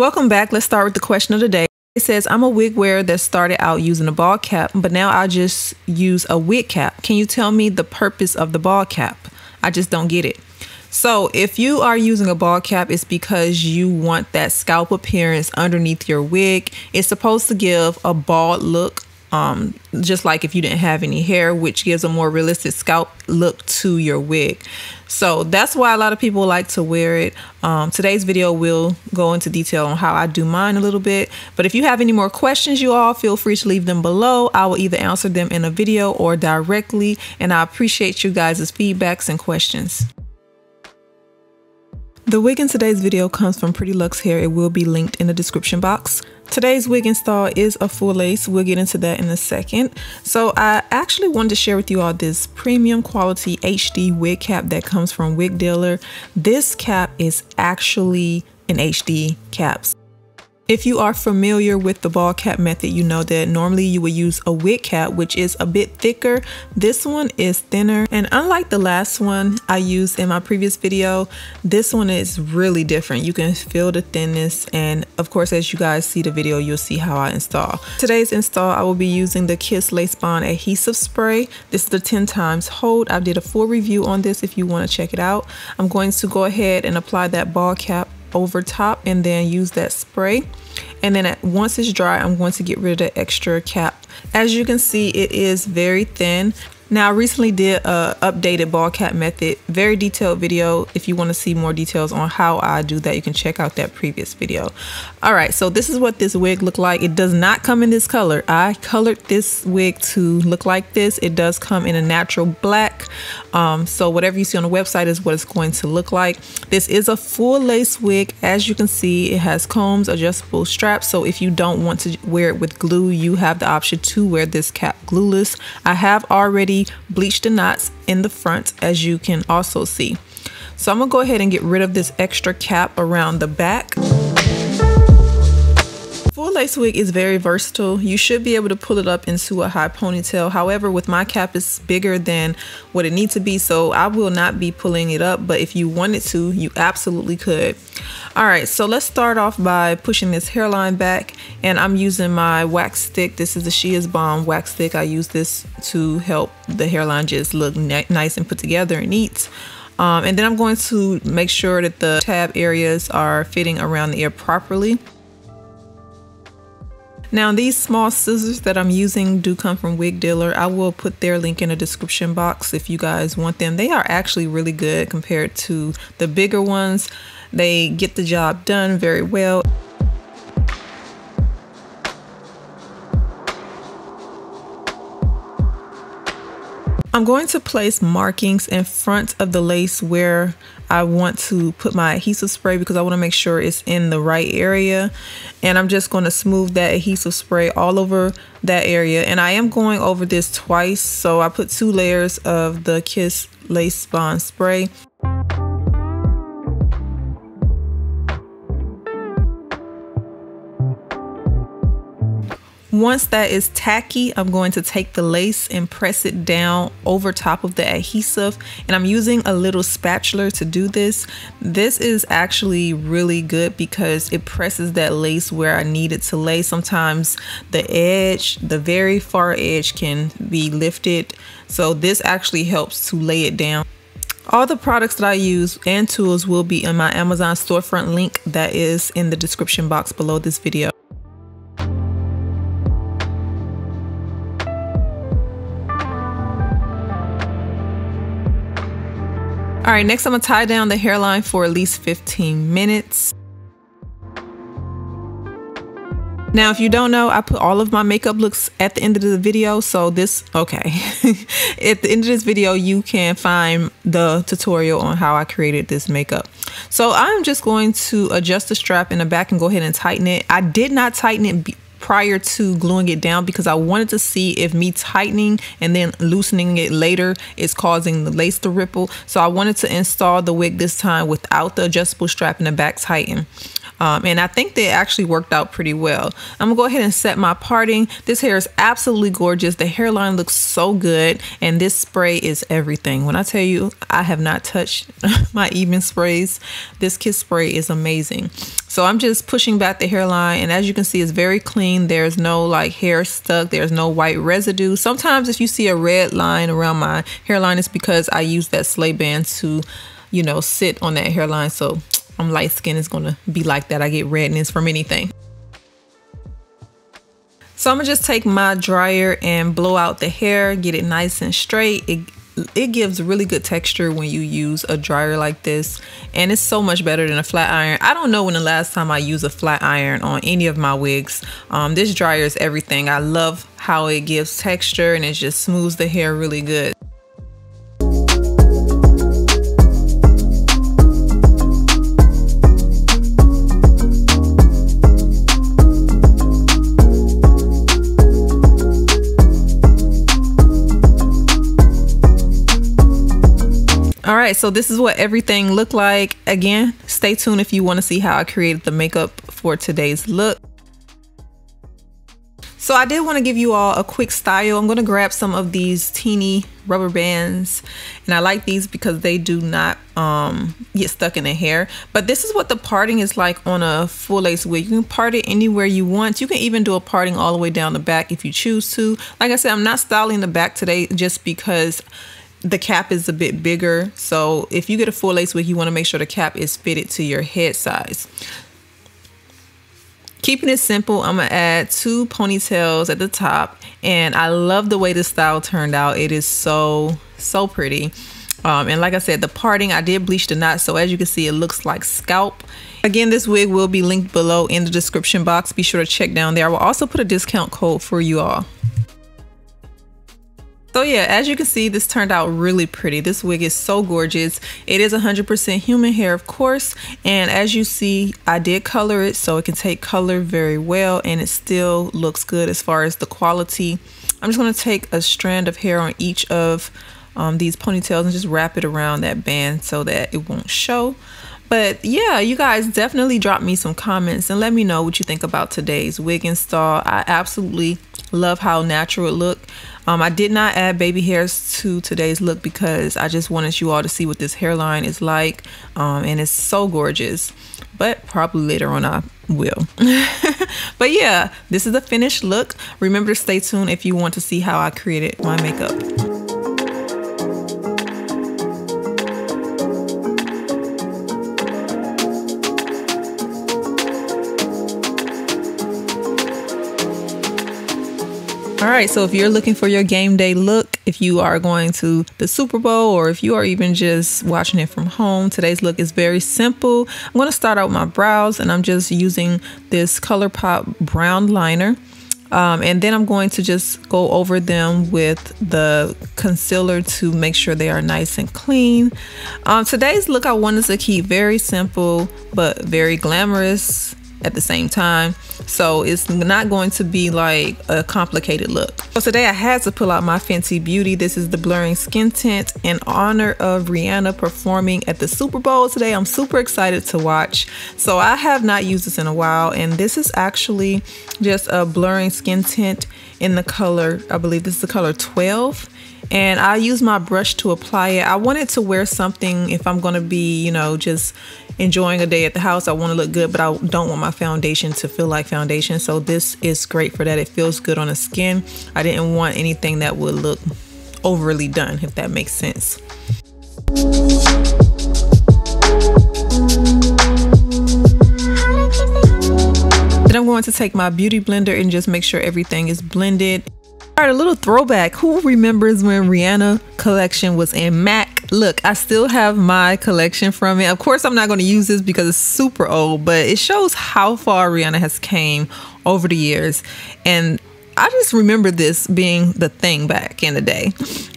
Welcome back. Let's start with the question of the day. It says, I'm a wig wearer that started out using a bald cap, but now I just use a wig cap. Can you tell me the purpose of the bald cap? I just don't get it. So, if you are using a bald cap, it's because you want that scalp appearance underneath your wig. It's supposed to give a bald look um, just like if you didn't have any hair, which gives a more realistic scalp look to your wig. So that's why a lot of people like to wear it. Um, today's video will go into detail on how I do mine a little bit. But if you have any more questions, you all feel free to leave them below. I will either answer them in a video or directly. And I appreciate you guys' feedbacks and questions. The wig in today's video comes from Pretty Lux Hair. It will be linked in the description box. Today's wig install is a full lace. We'll get into that in a second. So I actually wanted to share with you all this premium quality HD wig cap that comes from Wig Dealer. This cap is actually an HD cap. If you are familiar with the bald cap method, you know that normally you would use a wig cap, which is a bit thicker. This one is thinner. And unlike the last one I used in my previous video, this one is really different. You can feel the thinness. And of course, as you guys see the video, you'll see how I install. Today's install, I will be using the Kiss Lace Bond Adhesive Spray. This is the 10 times hold. I did a full review on this if you want to check it out. I'm going to go ahead and apply that bald cap over top and then use that spray. And then once it's dry I'm going to get rid of the extra cap. As you can see it is very thin now I recently did a updated bald cap method, very detailed video. If you want to see more details on how I do that, you can check out that previous video. All right, so this is what this wig looked like. It does not come in this color. I colored this wig to look like this. It does come in a natural black. Um, so whatever you see on the website is what it's going to look like. This is a full lace wig. As you can see, it has combs, adjustable straps. So if you don't want to wear it with glue, you have the option to wear this cap glueless. I have already bleach the knots in the front as you can also see. So I'm gonna go ahead and get rid of this extra cap around the back. Full lace wig is very versatile. You should be able to pull it up into a high ponytail. However, with my cap, it's bigger than what it needs to be. So I will not be pulling it up. But if you wanted to, you absolutely could. All right, so let's start off by pushing this hairline back. And I'm using my wax stick. This is the She Is Bomb wax stick. I use this to help the hairline just look nice and put together and neat. Um, and then I'm going to make sure that the tab areas are fitting around the ear properly. Now these small scissors that I'm using do come from Wig Dealer. I will put their link in the description box if you guys want them. They are actually really good compared to the bigger ones. They get the job done very well. I'm going to place markings in front of the lace where I want to put my adhesive spray because I want to make sure it's in the right area. And I'm just going to smooth that adhesive spray all over that area. And I am going over this twice. So I put two layers of the Kiss Lace Bond spray. Once that is tacky, I'm going to take the lace and press it down over top of the adhesive. And I'm using a little spatula to do this. This is actually really good because it presses that lace where I need it to lay. Sometimes the edge, the very far edge can be lifted. So this actually helps to lay it down. All the products that I use and tools will be in my Amazon storefront link that is in the description box below this video. All right, next I'm gonna tie down the hairline for at least 15 minutes. Now, if you don't know, I put all of my makeup looks at the end of the video. So this, okay. at the end of this video, you can find the tutorial on how I created this makeup. So I'm just going to adjust the strap in the back and go ahead and tighten it. I did not tighten it prior to gluing it down because I wanted to see if me tightening and then loosening it later is causing the lace to ripple. So I wanted to install the wig this time without the adjustable strap in the back tighten. Um, and I think they actually worked out pretty well. I'm gonna go ahead and set my parting. This hair is absolutely gorgeous. The hairline looks so good. And this spray is everything. When I tell you, I have not touched my Ebin sprays. This Kiss spray is amazing. So I'm just pushing back the hairline and as you can see it's very clean. There's no like hair stuck. There's no white residue. Sometimes if you see a red line around my hairline it's because I use that sleigh band to you know sit on that hairline so I'm light skin is gonna be like that. I get redness from anything. So I'm gonna just take my dryer and blow out the hair, get it nice and straight. It it gives really good texture when you use a dryer like this and it's so much better than a flat iron i don't know when the last time i used a flat iron on any of my wigs um, this dryer is everything i love how it gives texture and it just smooths the hair really good All right, so this is what everything looked like. Again, stay tuned if you want to see how I created the makeup for today's look. So I did want to give you all a quick style. I'm going to grab some of these teeny rubber bands and I like these because they do not um, get stuck in the hair. But this is what the parting is like on a full lace wig. You can part it anywhere you want. You can even do a parting all the way down the back if you choose to. Like I said, I'm not styling the back today just because the cap is a bit bigger. So if you get a full lace wig, you want to make sure the cap is fitted to your head size. Keeping it simple, I'm to add two ponytails at the top. And I love the way the style turned out. It is so, so pretty. Um, and like I said, the parting, I did bleach the knot. So as you can see, it looks like scalp. Again, this wig will be linked below in the description box. Be sure to check down there. I will also put a discount code for you all. So yeah, as you can see, this turned out really pretty. This wig is so gorgeous. It is 100% human hair, of course. And as you see, I did color it so it can take color very well and it still looks good as far as the quality. I'm just gonna take a strand of hair on each of um, these ponytails and just wrap it around that band so that it won't show. But yeah, you guys definitely drop me some comments and let me know what you think about today's wig install. I absolutely love how natural it looked. Um, I did not add baby hairs to today's look because I just wanted you all to see what this hairline is like. Um, and it's so gorgeous. But probably later on I will. but yeah, this is the finished look. Remember to stay tuned if you want to see how I created my makeup. All right, so if you're looking for your game day look, if you are going to the Super Bowl or if you are even just watching it from home, today's look is very simple. I'm going to start out with my brows and I'm just using this ColourPop brown liner. Um, and then I'm going to just go over them with the concealer to make sure they are nice and clean. Um, today's look I wanted to keep very simple but very glamorous at the same time. So it's not going to be like a complicated look. So today I had to pull out my Fenty Beauty. This is the blurring skin tint in honor of Rihanna performing at the Super Bowl today. I'm super excited to watch. So I have not used this in a while and this is actually just a blurring skin tint in the color, I believe this is the color 12 and I use my brush to apply it. I wanted to wear something if I'm going to be, you know, just enjoying a day at the house. I want to look good, but I don't want my foundation to feel like foundation. So this is great for that. It feels good on the skin. I didn't want anything that would look overly done, if that makes sense. Then I'm going to take my beauty blender and just make sure everything is blended. All right, a little throwback. Who remembers when Rihanna collection was in MAC? Look, I still have my collection from it. Of course, I'm not going to use this because it's super old, but it shows how far Rihanna has came over the years. And I just remember this being the thing back in the day.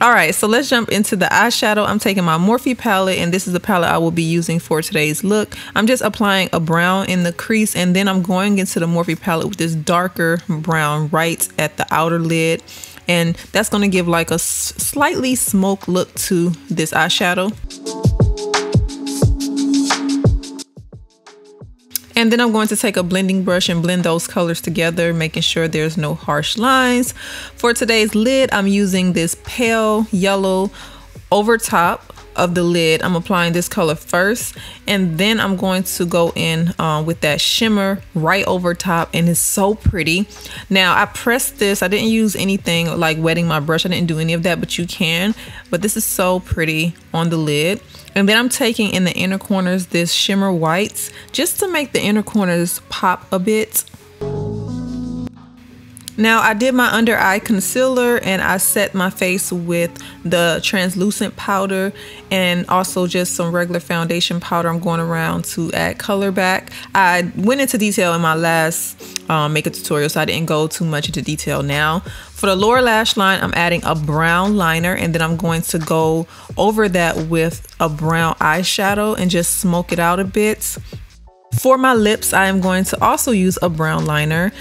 All right, so let's jump into the eyeshadow. I'm taking my Morphe palette, and this is the palette I will be using for today's look. I'm just applying a brown in the crease, and then I'm going into the Morphe palette with this darker brown right at the outer lid. And that's going to give like a slightly smoke look to this eyeshadow. And then I'm going to take a blending brush and blend those colors together, making sure there's no harsh lines. For today's lid, I'm using this pale yellow over top of the lid. I'm applying this color first and then I'm going to go in uh, with that shimmer right over top and it's so pretty. Now I pressed this. I didn't use anything like wetting my brush. I didn't do any of that but you can. But this is so pretty on the lid. And then I'm taking in the inner corners this shimmer whites just to make the inner corners pop a bit now I did my under eye concealer and I set my face with the translucent powder and also just some regular foundation powder I'm going around to add color back. I went into detail in my last um, makeup tutorial so I didn't go too much into detail now. For the lower lash line I'm adding a brown liner and then I'm going to go over that with a brown eyeshadow and just smoke it out a bit. For my lips, I am going to also use a brown liner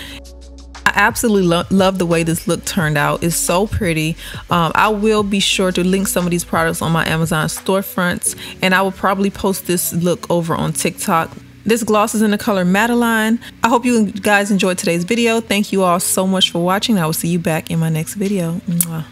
absolutely lo love the way this look turned out. It's so pretty. Um, I will be sure to link some of these products on my Amazon storefronts and I will probably post this look over on TikTok. This gloss is in the color Madeline. I hope you guys enjoyed today's video. Thank you all so much for watching. I will see you back in my next video. Mwah.